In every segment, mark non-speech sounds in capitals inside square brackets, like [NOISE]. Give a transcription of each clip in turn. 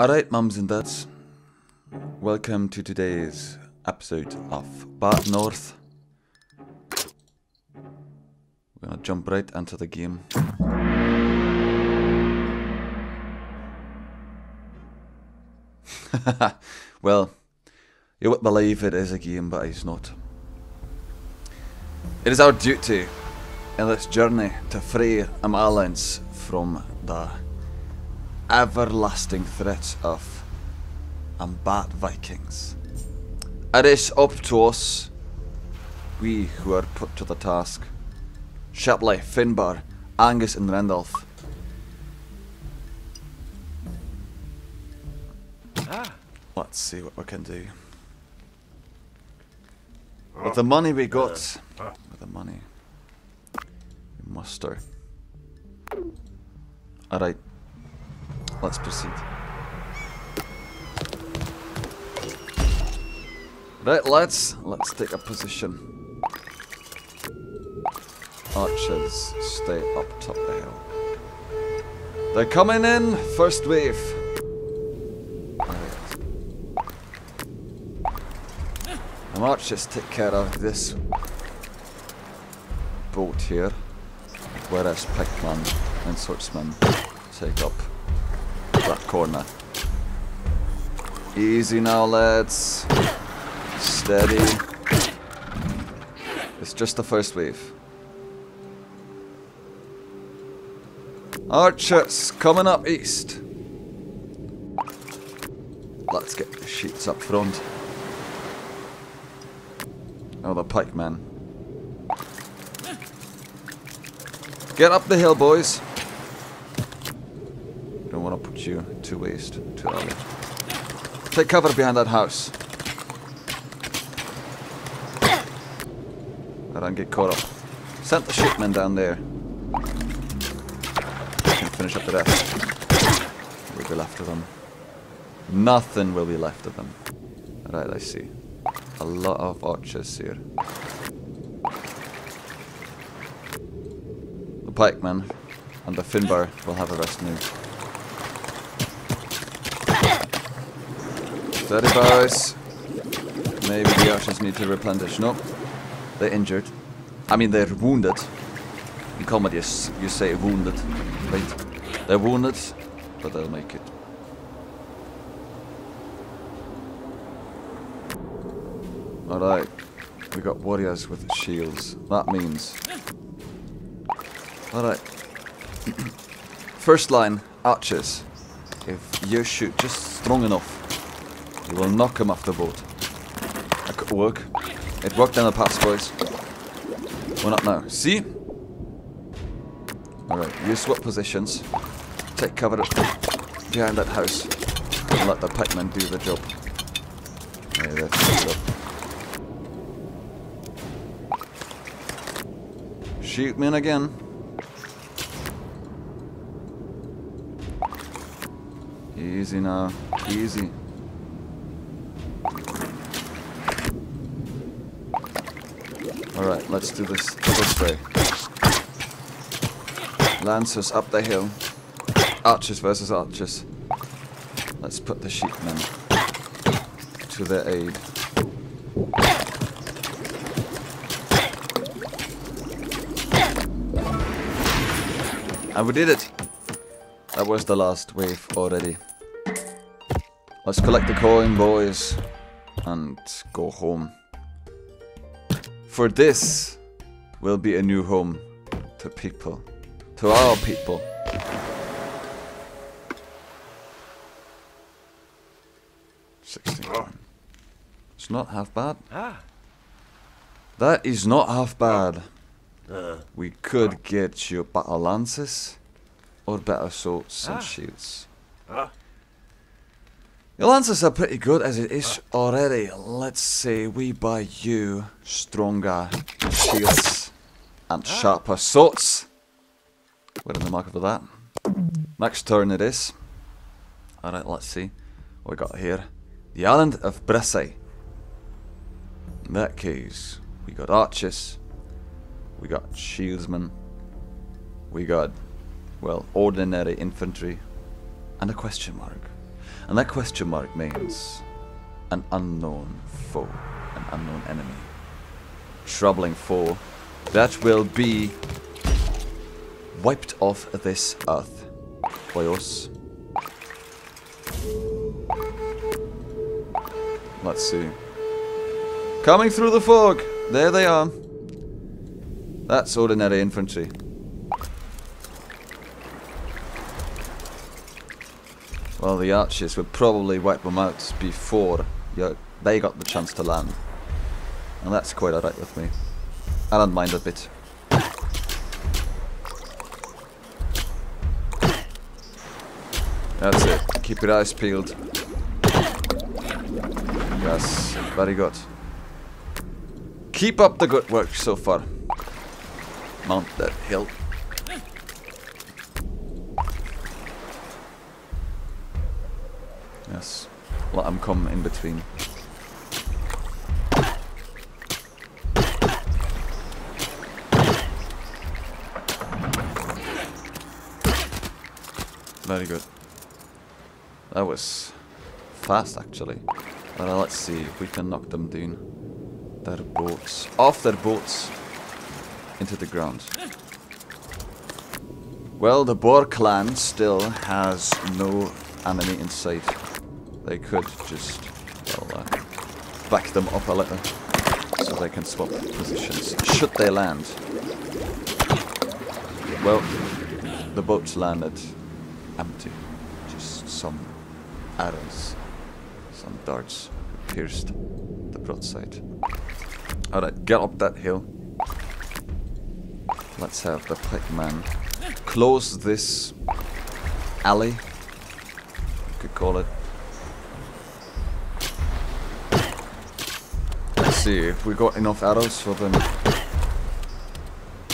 Alright, mums and dads. Welcome to today's episode of Bad North. We're gonna jump right into the game. [LAUGHS] well, you would believe it is a game, but it's not. It is our duty in this journey to free Amalans from the everlasting threat of Ambat Vikings. It is up to us, we who are put to the task. Sheply, Finbar, Angus and Randolph. Ah. Let's see what we can do. Oh. With the money we got, with the money, we muster. Alright, let's proceed. Right, lads, let's take a position. Archers, stay up top the hill. They're coming in, first wave. Alright. The archers take care of this boat here, whereas pikemen and swordsmen take up corner. Easy now, lads. Steady. It's just the first wave. Archers coming up east. Let's get the sheets up front. Oh, the pikemen. Get up the hill, boys. You to waste too early. Take cover behind that house. I don't get caught up. Sent the shipmen down there. Finish up the rest. We'll be left of them. Nothing will be left of them. Right, I see. A lot of archers here. The pikemen and the Finbar will have a rest now. Steady boys. Maybe the archers need to replenish. No. They're injured. I mean, they're wounded. In comedy, you, say wounded. Right? They're wounded, but they'll make it. Alright. We got warriors with shields. That means. Alright. [CLEARS THROAT] First line, archers. If you shoot just strong enough, you will knock him off the boat. That could work. It worked in the past, boys. Why not now? See? Alright, you swap positions. Take cover behind that house. And let the pikemen do the job. Yeah, that's the job. Shoot me in again. Easy now. Easy. Alright, let's do this this way. Lancers up the hill. Archers versus archers. Let's put the sheepmen to their aid. And we did it! That was the last wave already. Let's collect the coin, boys, and go home. For this will be a new home to people, to our people. Sixteen. It's not half bad. Ah. That is not half bad. We could get you better lances or better swords and Ah. shields. Ah. Your lances are pretty good as it is already. Let's say we buy you stronger shields and ah. sharper swords. We're in the market for that. Next turn it is. Alright, let's see what we got here. The island of Bressay. In that case, we got archers, we got shieldsmen, we got, well, ordinary infantry, and a question mark. And that question mark means an unknown foe, an unknown enemy. Troubling foe that will be wiped off this earth us. Let's see. Coming through the fog! There they are. That's ordinary infantry. Well, the archers would probably wipe them out before they got the chance to land. And that's quite alright with me. I don't mind a bit. That's it. Keep your eyes peeled. Yes, very good. Keep up the good work so far. Mount that hill. Let them come in between. Very good. That was fast actually. Let's see if we can knock them down. Their boats. Off their boats. Into the ground. Well, the Boar clan still has no enemy in sight. They could just, well, uh, back them up a little. So they can swap positions. Should they land? Well, the boats landed empty. Just some arrows, some darts pierced the broadside. Alright, get up that hill. Let's have the pikeman close this alley, you could call it. See if we got enough arrows for them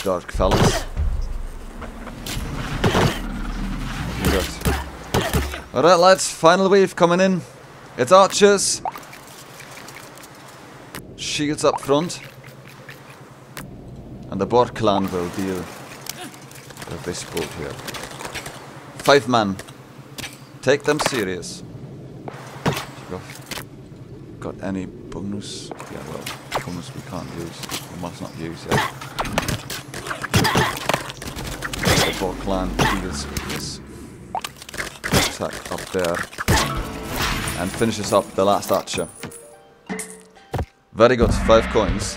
dark fellas. Alright lads, final wave coming in. It's archers. Shields up front. And the Boar clan will deal with this boat here. Five man. Take them serious. Got, any bonus? Yeah, well, bonus we can't use. We must not use it. Boar clan with this attack up there. And finishes up the last archer. Very good, five coins.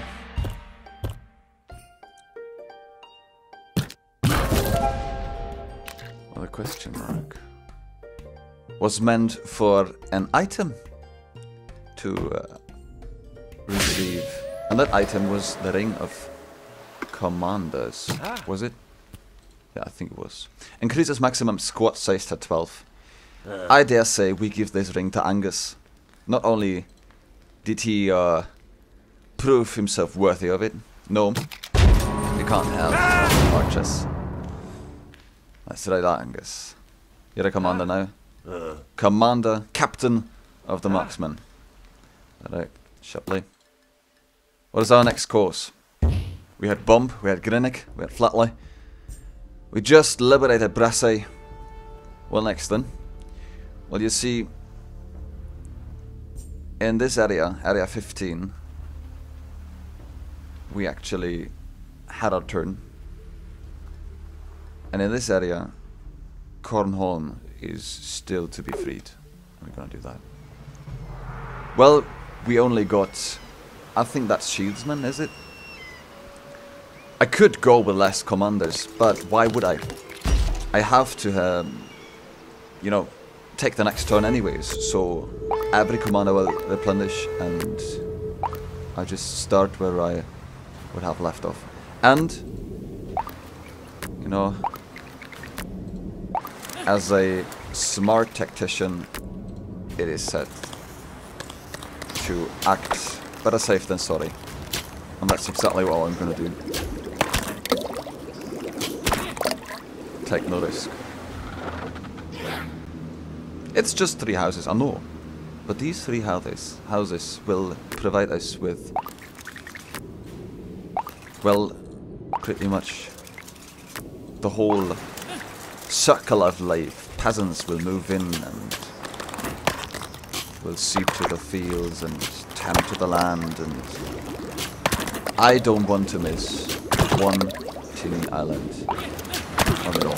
Well, a question mark. Was meant for an item to uh, receive. And that item was the Ring of Commanders. Ah. Was it? Yeah, I think it was. Increases maximum squad size to 12. Uh. I dare say we give this ring to Angus. Not only did he uh, prove himself worthy of it, no, you can't have archers. That's right, Angus. You're a commander now. Uh. Commander, captain of the marksmen. Alright, Sheply. What is our next course? We had Bump, we had Grinnick, we had Flatley. We just liberated Bressay. What next then? Well, you see, in this area, area 15, we actually had our turn. And in this area, Cornholm is still to be freed. We're gonna do that. Well, we only got... I think that's Shieldsman, is it? I could go with less commanders, but why would I? I have to, um, you know, take the next turn anyways, so every commander will replenish and I just start where I would have left off. And, you know, as a smart tactician, it is said to act better safe than sorry. And that's exactly what I'm going to do. Take no risk. It's just three houses, I know. But these three houses, houses will provide us with, well, pretty much the whole circle of life. Peasants will move in and will seep to the fields and tend to the land and I don't want to miss one teeny island of all.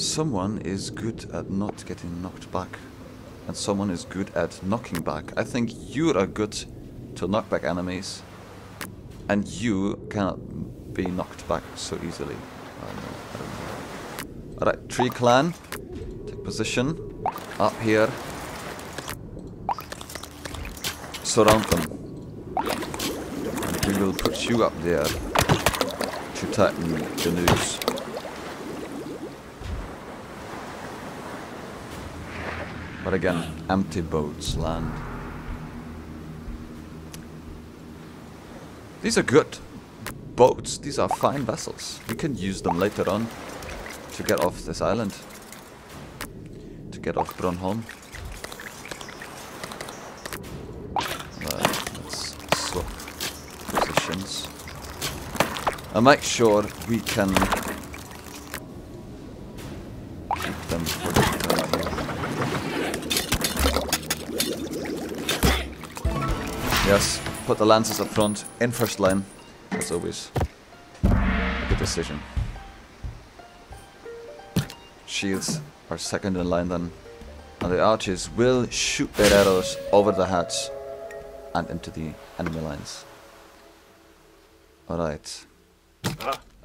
Someone is good at not getting knocked back and someone is good at knocking back. I think you are good to knock back enemies and you cannot be knocked back so easily. Alright, tree clan, position, up here, surround them. And we will put you up there to tighten the news. But again, empty boats land. These are good boats. These are fine vessels. We can use them later on to get off this island. To get off Brunholm. let's swap positions. And make sure we can keep them Yes, put the lances up front, in first line. That's always a good decision. Shields are second in line then. And the archers will shoot their arrows over the heads and into the enemy lines. Alright.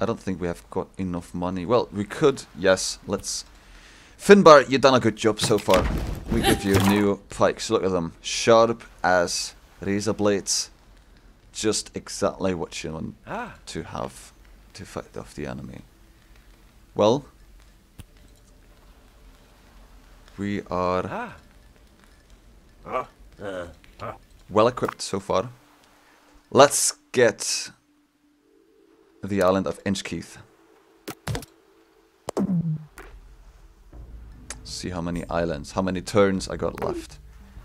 I don't think we have got enough money. Well, we could, yes, let's... Finbar, you've done a good job so far. We give you [LAUGHS] new pikes, look at them. Sharp as razor blades. Just exactly what you want Ah. to have to fight off the enemy. Well, we are Ah. Uh, well equipped so far. Let's get the island of Inchkeith. See how many islands, how many turns I got left.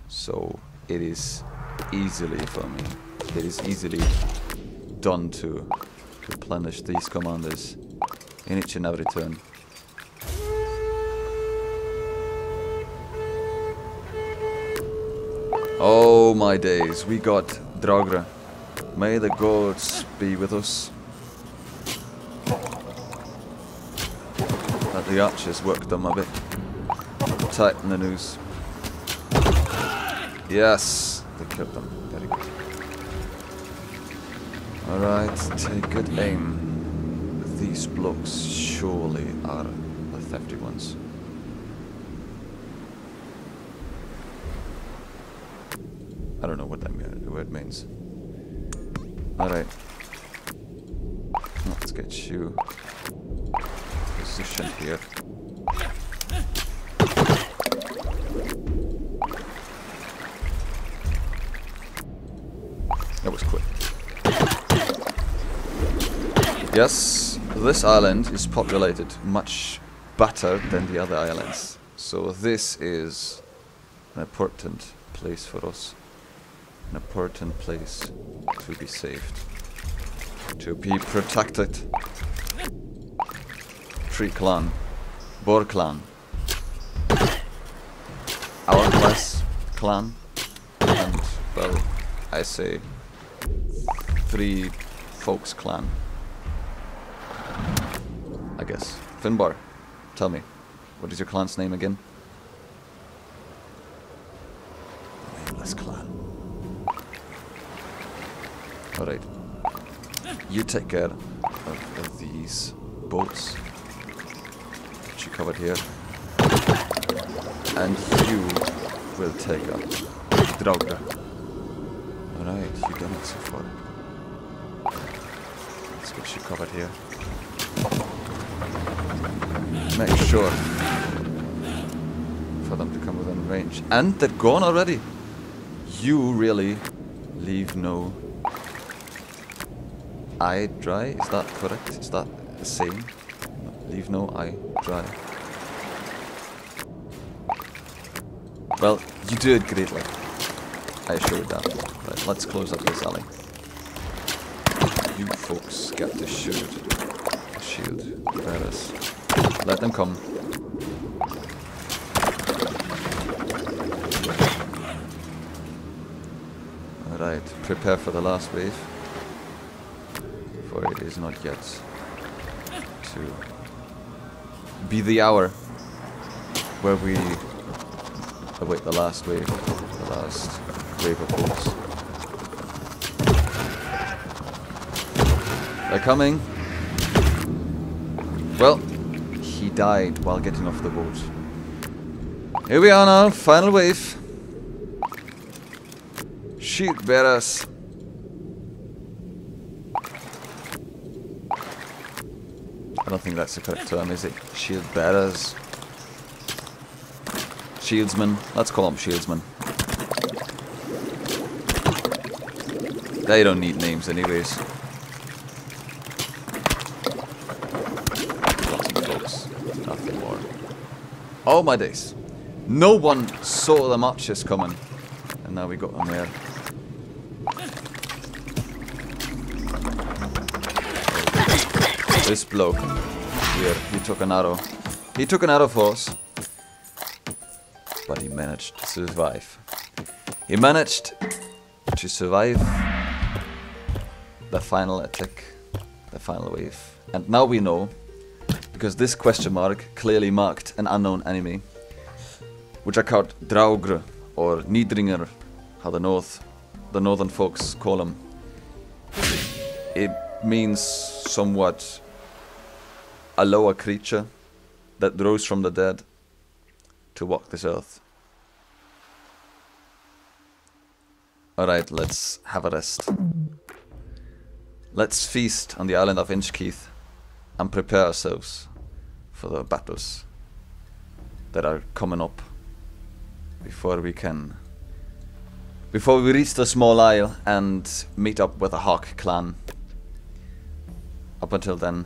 So it is easily for me. It is easily done to replenish these commanders in each and every turn. Oh my days, we got Draugra. May the gods be with us. Let the archers work them a bit. Tighten the noose. Yes, they killed them. Very good. Alright, take good aim. These blocks surely are the thefty ones. I don't know what that mean, word means. Alright. Let's get you positioned here. That was quick. Yes, this island is populated much better than the other islands. So this is an important place for us. An important place to be saved. To be protected. Tree clan. Boar clan. Hourglass clan. And, well, I say three folks clan. I guess. Finbar, tell me, what is your clan's name again? Nameless clan. Alright. You take care of, these boats that you covered here. And you will take up Draugra. Alright, you've done it so far. Let's get you covered here. Make sure for them to come within range. And they're gone already. You really leave no I dry? Is that correct? Is that the same? Leave no eye dry. Well, you do it greatly. I assure you that. Right, let's close up this alley. You folks get the shield. Shield. There it is. Let them come. Alright, prepare for the last wave. For it is not yet to be the hour where we await the last wave, the last wave of boats. They're coming. Well, he died while getting off the boat. Here we are now, final wave. Shield bearers. I don't think that's the correct term, is it? Shield bearers. Shieldsmen. Let's call them shieldsmen. They don't need names anyways. Nothing more. Oh my days. No one saw the marches coming. And now we got them there. This bloke here, he took an arrow. He took an arrow for us. But he managed to survive. He managed to survive the final attack, the final wave. And now we know, because this question mark clearly marked an unknown enemy, which are called Draugr or Nidringer, how the north, the northern folks call them. It means somewhat a lower creature that rose from the dead to walk this earth. Alright, let's have a rest. Let's feast on the island of Inchkeith and prepare ourselves for the battles that are coming up before we can before we reach the small isle and meet up with the Hawk clan. Up until then,